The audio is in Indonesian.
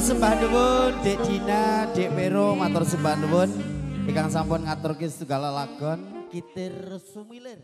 Matur sembah nuwun Dek Dina, Dek Vero, matur sembah nuwun. Ikan sampun ngaturke segala lagon, kitir sumilir.